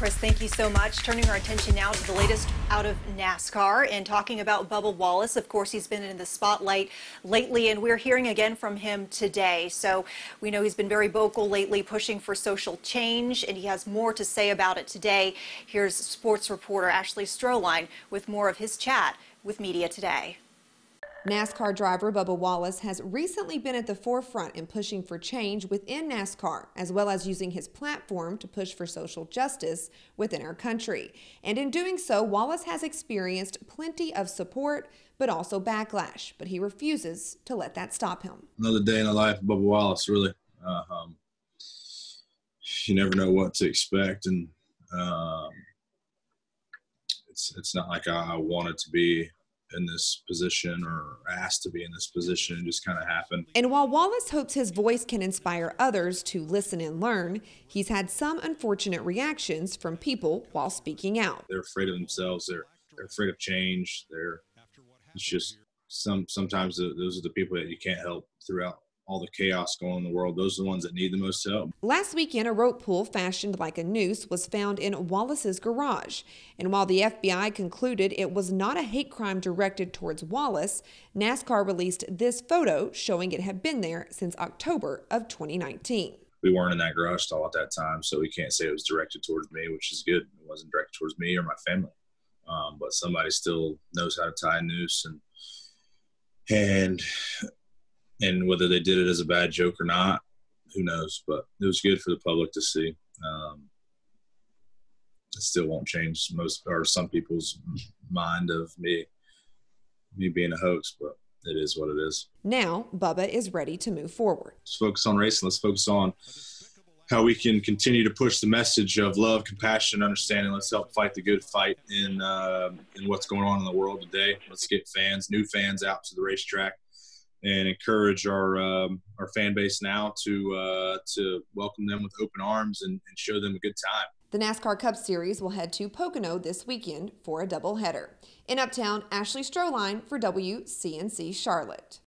Chris, thank you so much. Turning our attention now to the latest out of NASCAR and talking about Bubba Wallace. Of course, he's been in the spotlight lately, and we're hearing again from him today. So we know he's been very vocal lately, pushing for social change, and he has more to say about it today. Here's sports reporter Ashley Stroehlein with more of his chat with Media Today. NASCAR driver Bubba Wallace has recently been at the forefront in pushing for change within NASCAR, as well as using his platform to push for social justice within our country. And in doing so, Wallace has experienced plenty of support, but also backlash. But he refuses to let that stop him. Another day in the life of Bubba Wallace, really. Uh, um, you never know what to expect, and um, it's it's not like I wanted to be in this position or asked to be in this position. It just kind of happened. And while Wallace hopes his voice can inspire others to listen and learn, he's had some unfortunate reactions from people while speaking out. They're afraid of themselves. They're they're afraid of change. They're it's just some sometimes those are the people that you can't help throughout all the chaos going on in the world, those are the ones that need the most help. Last weekend, a rope pull fashioned like a noose was found in Wallace's garage. And while the FBI concluded it was not a hate crime directed towards Wallace, NASCAR released this photo showing it had been there since October of 2019. We weren't in that garage stall at that time, so we can't say it was directed towards me, which is good. It wasn't directed towards me or my family. Um, but somebody still knows how to tie a noose and and and whether they did it as a bad joke or not, who knows? But it was good for the public to see. Um, it still won't change most or some people's mind of me me being a hoax, but it is what it is. Now, Bubba is ready to move forward. Let's focus on racing. Let's focus on how we can continue to push the message of love, compassion, understanding. Let's help fight the good fight in uh, in what's going on in the world today. Let's get fans, new fans, out to the racetrack and encourage our um, our fan base now to uh, to welcome them with open arms and, and show them a good time. The NASCAR Cup Series will head to Pocono this weekend for a doubleheader. In Uptown, Ashley Stroehlein for WCNC Charlotte.